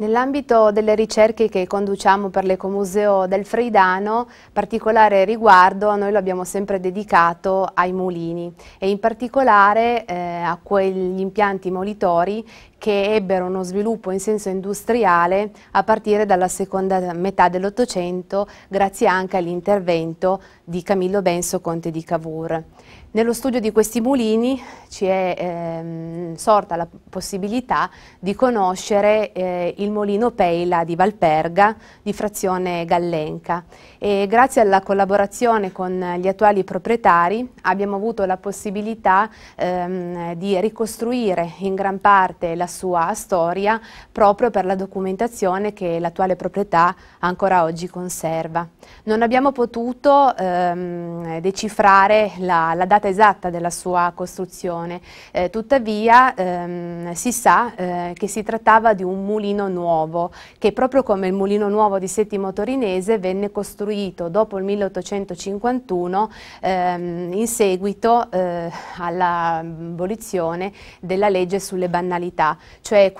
Nell'ambito delle ricerche che conduciamo per l'Ecomuseo del Freidano, particolare riguardo noi lo abbiamo sempre dedicato ai mulini e in particolare eh, a quegli impianti molitori che ebbero uno sviluppo in senso industriale a partire dalla seconda metà dell'Ottocento grazie anche all'intervento di Camillo Benso, conte di Cavour. Nello studio di questi mulini ci è ehm, sorta la possibilità di conoscere eh, il molino Peila di Valperga di frazione Gallenca e grazie alla collaborazione con gli attuali proprietari abbiamo avuto la possibilità ehm, di ricostruire in gran parte la sua storia proprio per la documentazione che l'attuale proprietà ancora oggi conserva. Non abbiamo potuto ehm, decifrare la, la, data esatta della sua costruzione, eh, tuttavia ehm, si sa eh, che si trattava di un mulino nuovo, che proprio come il mulino nuovo di Settimo Torinese venne costruito dopo il 1851 ehm, in seguito eh, all'abolizione della legge sulle banalità, cioè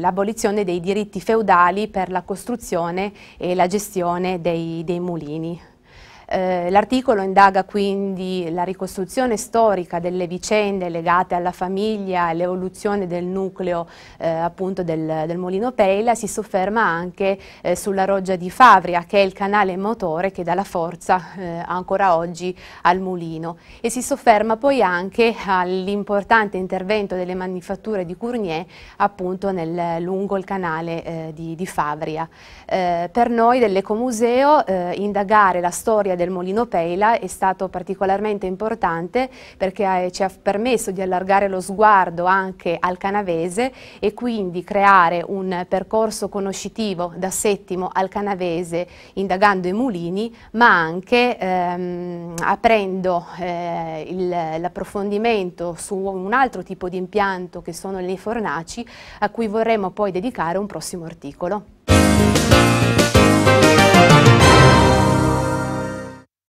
l'abolizione dei diritti feudali per la costruzione e la gestione dei, dei mulini. Eh, L'articolo indaga quindi la ricostruzione storica delle vicende legate alla famiglia e l'evoluzione del nucleo eh, appunto del, del, Molino Peila, si sofferma anche eh, sulla roggia di Favria che è il canale motore che dà la forza eh, ancora oggi al mulino e si sofferma poi anche all'importante intervento delle manifatture di Cournier appunto nel, lungo il canale eh, di, di, Favria. Per noi dell'Ecomuseo indagare la storia del Molino Peila è stato particolarmente importante perché ci ha permesso di allargare lo sguardo anche al canavese e quindi creare un percorso conoscitivo da Settimo al canavese indagando i mulini ma anche ehm, aprendo eh, l'approfondimento su un altro tipo di impianto che sono le fornaci a cui vorremmo poi dedicare un prossimo articolo.